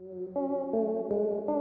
Thank you.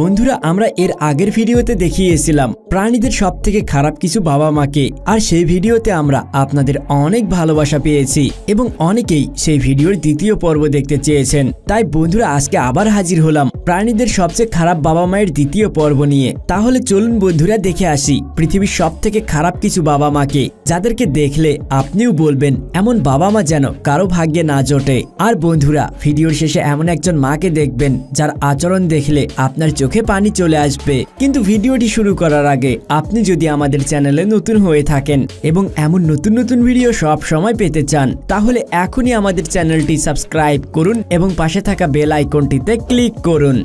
বন্ধুরা, আমরা এর আগের ভিডিওতে দেখিয়েছিলাম প্রাণীদের সব থেকে খারাপ কিছু বাবা মাকে, আর সেই ভিডিওতে আমরা আপনাদের অনেক ভালোবাসা পেয়েছি এবং অনেকেই সেই ভিডিওর দ্বিতীয় পর্ব দেখতে চেয়েছেন। তাই বন্ধুরা, আজকে আবার হাজির হলাম প্রাণীদের সবচেয়ে খারাপ বাবা মায়ের দ্বিতীয় পর্ব নিয়ে। তাহলে চলুন বন্ধুরা, দেখে আসি পৃথিবীর সব থেকে খারাপ কিছু বাবা মাকে, যাদেরকে দেখলে আপনিও বলবেন, এমন বাবা মা যেন কারও ভাগ্যে না জোটে। আর বন্ধুরা, ভিডিওর শেষে এমন একজন মাকে দেখবেন, যার আচরণ দেখলে আপনার চোখে পানি চলে আসবে। কিন্তু ভিডিওটি শুরু করার আগে আপনি যদি আমাদের চ্যানেলে নতুন হয়ে থাকেন এবং এমন নতুন নতুন ভিডিও সব সময় পেতে চান, তাহলে এখনই আমাদের চ্যানেলটি সাবস্ক্রাইব করুন এবং পাশে থাকা বেল আইকনটিতে ক্লিক করুন।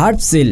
হার্পসিল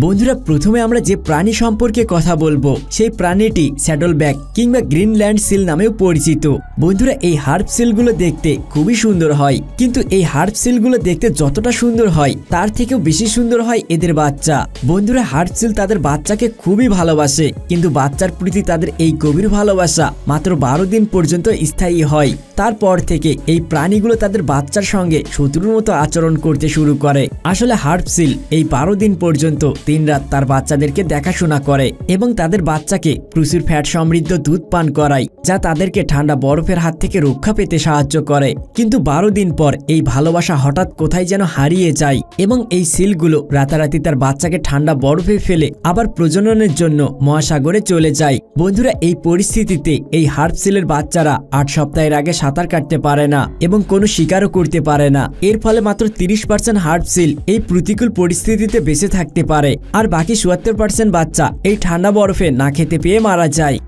বন্ধুরা, প্রথমে আমরা যে প্রাণী সম্পর্কে কথা বলব, সেই প্রাণীটি স্যাডল ব্যাগ কিংবা গ্রিনল্যান্ড সিল নামেও পরিচিত। বন্ধুরা, এই হার্প সিলগুলো দেখতে খুবই সুন্দর হয়, কিন্তু এই হার্প সিলগুলো দেখতে যতটা সুন্দর হয়, তার থেকেও বেশি সুন্দর হয় এদের বাচ্চা। বন্ধুরা, হার্প সিল তাদের বাচ্চাকে খুবই ভালোবাসে, কিন্তু বাচ্চার প্রতি তাদের এই গভীর ভালোবাসা মাত্র বারো দিন পর্যন্ত স্থায়ী হয়। তারপর থেকে এই প্রাণীগুলো তাদের বাচ্চার সঙ্গে শত্রুর মতো আচরণ করতে শুরু করে। আসলে হার্পসিল এই বারো দিন পর্যন্ত তিন রাত তার বাচ্চাদেরকে দেখাশোনা করে এবং তাদের বাচ্চাকে প্রচুর ফ্যাট সমৃদ্ধ দুধ পান করায়, যা তাদেরকে ঠান্ডা বরফের হাত থেকে রক্ষা পেতে সাহায্য করে। কিন্তু বারো দিন পর এই ভালোবাসা হঠাৎ কোথায় যেন হারিয়ে যায় এবং এই সিলগুলো রাতারাতি তার বাচ্চাকে ঠান্ডা বরফে ফেলে আবার প্রজননের জন্য মহাসাগরে চলে যায়। বন্ধুরা, এই পরিস্থিতিতে এই হার্প সিলের বাচ্চারা আট সপ্তাহের আগে সাঁতার কাটতে পারে না এবং কোনো শিকারও করতে পারে না। এর ফলে মাত্র তিরিশ পার্সেন্ট হার্ড সিল এই প্রতিকূল পরিস্থিতিতে বেঁচে থাকতে পারে আর বাকি চুয়াত্তর পার্সেন্ট বাচ্চা এই ঠান্ডা বরফে না খেতে পেয়ে মারা যায়।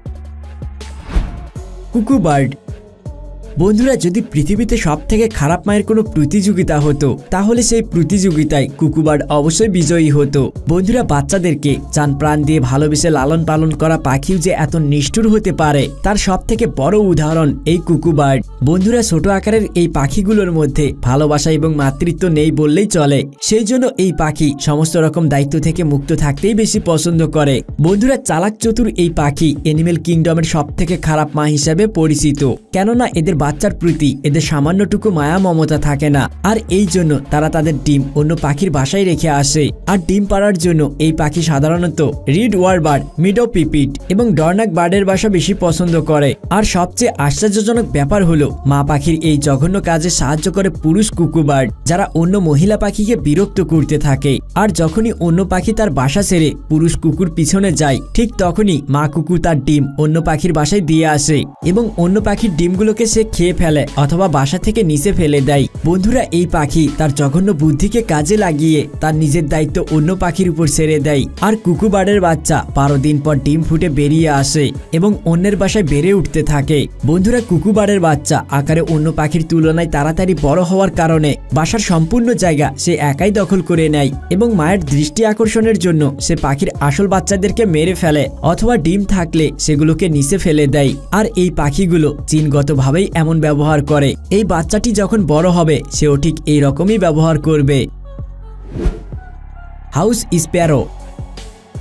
কুকুবার্ড বন্ধুরা, যদি পৃথিবীতে সব থেকে খারাপ মায়ের কোনো প্রতিযোগিতা হতো, তাহলে সেই প্রতিযোগিতায় কুকুবার্ড অবশ্যই বিজয়ী হতো। বন্ধুরা, বাচ্চাদেরকে চান প্রাণ দিয়ে ভালোবেসে লালন পালন করা পাখিও যে এত নিষ্ঠুর হতে পারে, তার সব থেকে বড় উদাহরণ এই কুকুবার্ড। বন্ধুরা, ছোট আকারের এই পাখিগুলোর মধ্যে ভালোবাসা এবং মাতৃত্ব নেই বললেই চলে। সেই জন্য এই পাখি সমস্ত রকম দায়িত্ব থেকে মুক্ত থাকতেই বেশি পছন্দ করে। বন্ধুরা, চালাক চতুর এই পাখি এনিমেল কিংডমের সব থেকে খারাপ মা হিসাবে পরিচিত। কেননা, এদের বাচ্চার প্রতি, এদের সামান্যটুকু মায়া মমতা থাকে না। আর এই জন্য তারা তাদের ডিম অন্য পাখির বাসায় রেখে আসে। আর ডিম পাড়ার জন্য এই পাখি সাধারণত রিড ওয়ারবার্ড মিডো পিপিট এবং ডর্নাক বার্ডের বাসা বেশি পছন্দ করে। আর সবচেয়ে আশ্চর্যজনক ব্যাপার হলো, মা পাখির এই জঘন্য কাজে সাহায্য করে পুরুষ কুকুবার্ড যারা অন্য মহিলা পাখিকে বিরক্ত করতে থাকে। আর যখনই অন্য পাখি তার বাসা ছেড়ে পুরুষ কুকুর পিছনে যায়, ঠিক তখনই মা কুকুর তার ডিম অন্য পাখির বাসায় দিয়ে আসে এবং অন্য পাখির ডিমগুলোকে সে খেয়ে ফেলে অথবা বাসা থেকে নিচে ফেলে দেয়। বন্ধুরা, এই পাখি তার জঘন্য বুদ্ধিকে কাজে লাগিয়ে তার নিজের দায়িত্ব অন্য পাখির উপর ছেড়ে দেয়। আর কুকুবার্ডের বাচ্চা বারো দিন পর ডিম ফুটে বেরিয়ে আসে এবং অন্যের বাসায় বেড়ে উঠতে থাকে। বন্ধুরা কুকুবারের বাচ্চা আকারে অন্য পাখির তুলনায় তাড়াতাড়ি বড় হওয়ার কারণে বাসার সম্পূর্ণ জায়গা সে একাই দখল করে নেয় এবং মায়ের দৃষ্টি আকর্ষণের জন্য সে পাখির আসল বাচ্চাদেরকে মেরে ফেলে অথবা ডিম থাকলে সেগুলোকে নিচে ফেলে দেয়। আর এই পাখিগুলো জিনগতভাবেই এমন ব্যবহার করে। এই বাচ্চাটি যখন বড় হবে, সেও ঠিক এই রকমই ব্যবহার করবে। হাউস স্প্যারো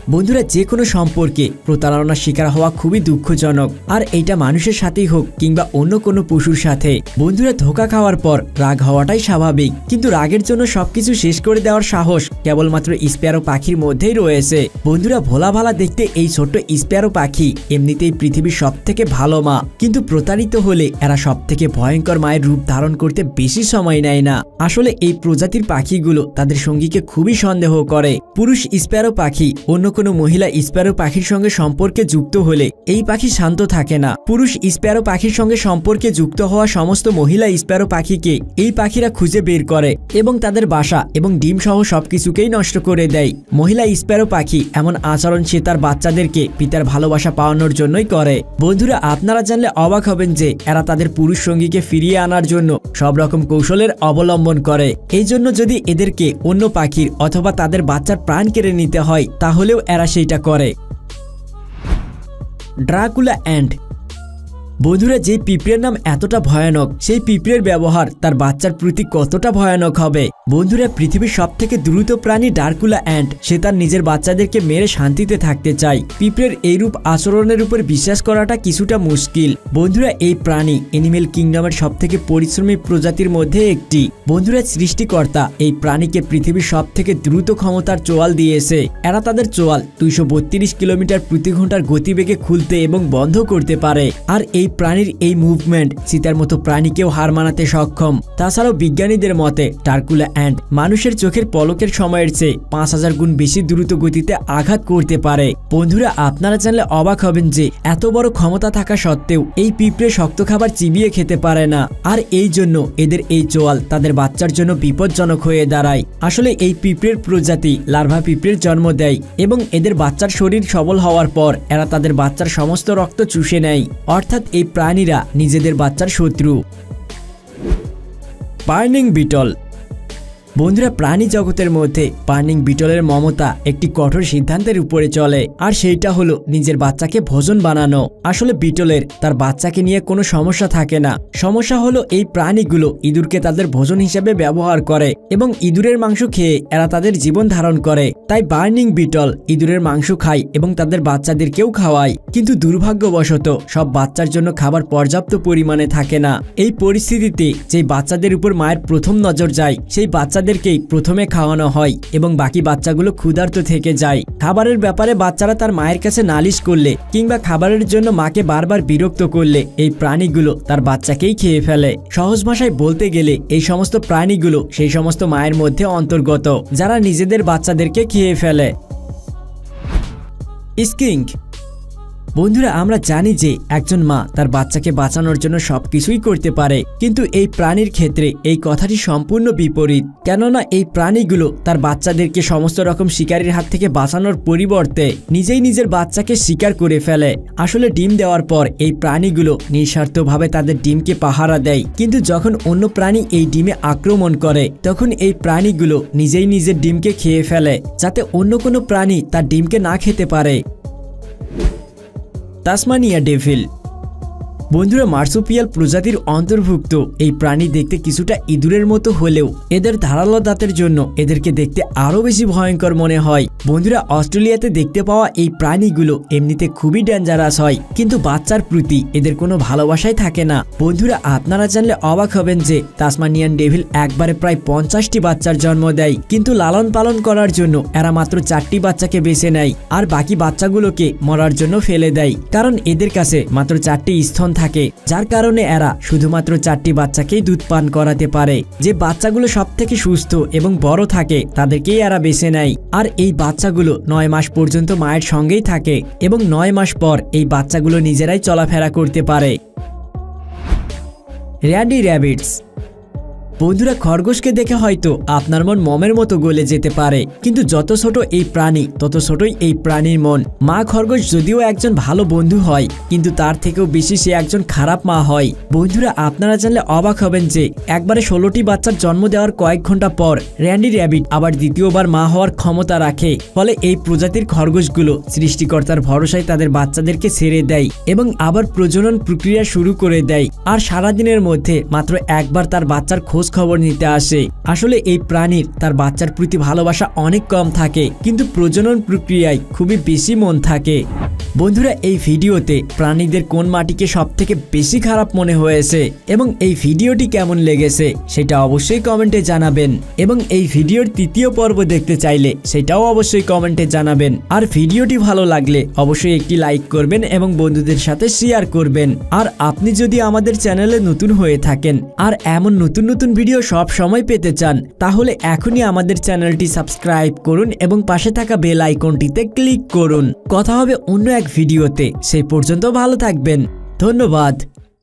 বন্ধুরা যে কোনো সম্পর্কে প্রতারণার শিকার হওয়া খুবই দুঃখজনক। আর এইটা মানুষের সাথেই হোক কিংবা অন্য কোনো পশুর সাথে। বন্ধুরা, ধোকা খাওয়ার পর রাগ হওয়াটাই স্বাভাবিক। কিন্তু রাগের জন্য সবকিছু শেষ করে দেওয়ার সাহস কেবলমাত্র স্প্যারো পাখির মধ্যেই রয়েছে। বন্ধুরা ভোলা ভালা দেখতে এই ছোট্ট স্প্যারো পাখি এমনিতেই পৃথিবীর সব থেকে ভালো মা। কিন্তু প্রতারিত হলে এরা সব থেকে ভয়ঙ্কর মায়ের রূপ ধারণ করতে বেশি সময় নেয় না। আসলে এই প্রজাতির পাখিগুলো তাদের সঙ্গীকে খুবই সন্দেহ করে। পুরুষ স্প্যারো পাখি অন্য কোনো মহিলা স্প্যারো পাখির সঙ্গে সম্পর্কে যুক্ত হলে এই পাখি শান্ত থাকে না। পুরুষ স্প্যারো পাখির সঙ্গে সম্পর্কে যুক্ত হওয়া সমস্ত মহিলা স্প্যারো পাখিকে এই পাখিরা খুঁজে বের করে এবং তাদের বাসা এবং ডিম সহ সবকিছুকেই নষ্ট করে দেয়। মহিলা স্প্যারো পাখি এমন আচরণ সে তার বাচ্চাদেরকে পিতার ভালোবাসা পাওয়ানোর জন্যই করে। বন্ধুরা, আপনারা জানলে অবাক হবেন যে এরা তাদের পুরুষ সঙ্গীকে ফিরিয়ে আনার জন্য সব রকম কৌশলের অবলম্বন করে। এই জন্য যদি এদেরকে অন্য পাখির অথবা তাদের বাচ্চার প্রাণ কেড়ে নিতে হয়, তাহলেও এরা সেইটা করে। ড্রাকুলা অ্যান্ড বন্ধুরা, যে পিঁপড়ের নাম এতটা ভয়ানক, সেই পিঁপড়ের ব্যবহার তার বাচ্চার প্রতি কতটা ভয়ানক হবে? বন্ধুরা, পৃথিবীর সব থেকে দ্রুত প্রাণী ডার্কুলা অ্যান্ট। সে তার নিজের বাচ্চাদেরকে মেরে শান্তিতে থাকতে চায়। পিঁপড়ের এইরূপ আচরণের উপর বিশ্বাস করাটা কিছুটা মুশকিল। বন্ধুরা, এই প্রাণী এনিমেল কিংডমের সব থেকে পরিশ্রমী প্রজাতির মধ্যে একটি। বন্ধুরা, সৃষ্টিকর্তা এই প্রাণীকে পৃথিবীর সব থেকে দ্রুত ক্ষমতার চোয়াল দিয়েছে। এরা তাদের চোয়াল দুইশো বত্রিশ কিলোমিটার প্রতি ঘণ্টার গতিবেগে খুলতে এবং বন্ধ করতে পারে। আর এই প্রাণীর এই মুভমেন্ট চিতার মতো প্রাণীকেও হার মানাতে সক্ষম। তাছাড়াও বিজ্ঞানীদের মতে, টার্কুলা অ্যান্ড মানুষের চোখের পলকের সময়ের চেয়ে পাঁচ হাজার গুণ বেশি দ্রুত গতিতে আঘাত করতে পারে। বন্ধুরা, আপনারা জানলে অবাক হবেন যে, এত বড় ক্ষমতা থাকা সত্ত্বেও এই পিঁপড়ে শক্ত খাবার চিবিয়ে খেতে পারে না। আর এই জন্য এদের এই চোয়াল তাদের বাচ্চার জন্য বিপজ্জনক হয়ে দাঁড়ায়। আসলে এই পিঁপড়ের প্রজাতি লার্ভা পিঁপড়ের জন্ম দেয় এবং এদের বাচ্চার শরীর সবল হওয়ার পর এরা তাদের বাচ্চার সমস্ত রক্ত চুষে নেয়। অর্থাৎ এই প্রাণীরা নিজেদের বাচ্চার শত্রু। বার্নিং বিটল বন্ধুরা প্রাণী জগতের মধ্যে পার্নিং বিটলের মমতা একটি কঠোর সিদ্ধান্তের উপরে চলে। আর সেইটা হলো নিজের বাচ্চাকে ভোজন বানানো। আসলে বিটলের তার বাচ্চাকে নিয়ে কোনো সমস্যা থাকে না। সমস্যা হলো এই প্রাণীগুলো ইঁদুরকে তাদের ভোজন হিসেবে ব্যবহার করে এবং ইঁদুরের মাংস খেয়ে এরা তাদের জীবন ধারণ করে। তাই বার্নিং বিটল ইঁদুরের মাংস খায় এবং তাদের বাচ্চাদেরকেও খাওয়ায়। কিন্তু দুর্ভাগ্যবশত সব বাচ্চার জন্য খাবার পর্যাপ্ত পরিমাণে থাকে না। এই পরিস্থিতিতে যে বাচ্চাদের উপর মায়ের প্রথম নজর যায়, সেই বাচ্চা বাচ্চাদেরকেই প্রথমে খাওয়ানো হয় এবং বাকি বাচ্চাগুলো ক্ষুধার্ত থেকে যায়। খাবারের ব্যাপারে বাচ্চারা তার মায়ের কাছে নালিশ করলে কিংবা খাবারের জন্য মাকে বারবার বিরক্ত করলে এই প্রাণীগুলো তার বাচ্চাকেই খেয়ে ফেলে। সহজ ভাষায় বলতে গেলে এই সমস্ত প্রাণীগুলো সেই সমস্ত মায়ের মধ্যে অন্তর্গত, যারা নিজেদের বাচ্চাদেরকে খেয়ে ফেলে। স্কিঙ্ক বন্ধুরা, আমরা জানি যে একজন মা তার বাচ্চাকে বাঁচানোর জন্য সবকিছুই করতে পারে, কিন্তু এই প্রাণীর ক্ষেত্রে এই কথাটি সম্পূর্ণ বিপরীত। কেননা এই প্রাণীগুলো তার বাচ্চাদেরকে সমস্ত রকম শিকারীর হাত থেকে বাঁচানোর পরিবর্তে নিজেই নিজের বাচ্চাকে শিকার করে ফেলে। আসলে ডিম দেওয়ার পর এই প্রাণীগুলো নিঃস্বার্থভাবে তাদের ডিমকে পাহারা দেয়, কিন্তু যখন অন্য প্রাণী এই ডিমে আক্রমণ করে, তখন এই প্রাণীগুলো নিজেই নিজের ডিমকে খেয়ে ফেলে, যাতে অন্য কোনো প্রাণী তার ডিমকে না খেতে পারে। তাসমানিয়া ডেভিল বন্ধুরা মার্সোপিয়াল প্রজাতির অন্তর্ভুক্ত, এই প্রাণী দেখতে কিছুটা ইঁদুরের মতো হলেও এদের ধারালো দাঁতের জন্য এদেরকে দেখতে আরও বেশি ভয়ঙ্কর মনে হয়। বন্ধুরা, অস্ট্রেলিয়াতে দেখতে পাওয়া এই প্রাণীগুলো এমনিতে খুবই ডেঞ্জারাস হয়, কিন্তু বাচ্চার প্রতি এদের কোনো ভালোবাসাই থাকে না। বন্ধুরা, আপনারা জানলে অবাক হবেন যে তাসমানিয়ান ডেভিল একবারে প্রায় পঞ্চাশটি বাচ্চার জন্ম দেয়, কিন্তু লালন পালন করার জন্য এরা মাত্র চারটি বাচ্চাকে বেছে নেয়, আর বাকি বাচ্চাগুলোকে মরার জন্য ফেলে দেয়। কারণ এদের কাছে মাত্র চারটি স্থন থাকে যার কারণে এরা শুধুমাত্র চারটি বাচ্চাকেই দুধ পান করাতে পারে। যে বাচ্চাগুলো সব থেকে সুস্থ এবং বড় থাকে, তাদেরকেই এরা বেছে নেয়। আর এই বাচ্চাগুলো নয় মাস পর্যন্ত মায়ের সঙ্গেই থাকে এবং নয় মাস পর এই বাচ্চাগুলো নিজেরাই চলাফেরা করতে পারে। র্যাডি র্যাবিটস বন্ধুরা খরগোশকে দেখে হয়তো আপনার মন মমের মতো গলে যেতে পারে। কিন্তু যত ছোট এই প্রাণী, তত ছোটই এই প্রাণীর মন। মা খরগোশ যদিও একজন ভালো বন্ধু হয়, কিন্তু তার থেকেও বেশি সে একজন খারাপ মা হয়। বন্ধুরা, আপনারা জানলে অবাক হবেন যে, একবারে ষোলোটি বাচ্চার জন্ম দেওয়ার কয়েক ঘণ্টা পর র্যান্ডি র্যাবিট আবার দ্বিতীয়বার মা হওয়ার ক্ষমতা রাখে। ফলে এই প্রজাতির খরগোশগুলো সৃষ্টিকর্তার ভরসায় তাদের বাচ্চাদেরকে ছেড়ে দেয় এবং আবার প্রজনন প্রক্রিয়া শুরু করে দেয়। আর সারাদিনের মধ্যে মাত্র একবার তার বাচ্চার খোঁজ খবর নিতে আসে। আসলে এই প্রাণীর তার বাচ্চার প্রতি ভালোবাসা অনেক কম থাকে, কিন্তু প্রজনন প্রক্রিয়ায় খুবই বেশি মন থাকে। বন্ধুরা, এই ভিডিওতে প্রাণীদের কোন মাটিকে সব থেকে বেশি খারাপ মনে হয়েছে এবং এই ভিডিওটি কেমন লেগেছে সেটা অবশ্যই কমেন্টে জানাবেন। এবং এই ভিডিওর তৃতীয় পর্ব দেখতে চাইলে সেটাও অবশ্যই কমেন্টে জানাবেন। আর ভিডিওটি ভালো লাগলে অবশ্যই একটি লাইক করবেন এবং বন্ধুদের সাথে শেয়ার করবেন। আর আপনি যদি আমাদের চ্যানেলে নতুন হয়ে থাকেন আর এমন নতুন নতুন ভিডিও সব সময় পেতে চান, তাহলে এখনই আমাদের চ্যানেলটি সাবস্ক্রাইব করুন এবং পাশে থাকা বেল আইকনটিতে ক্লিক করুন। কথা হবে অন্য এক ভিডিওতে সেই পর্যন্ত ভালো থাকবেন। ধন্যবাদ।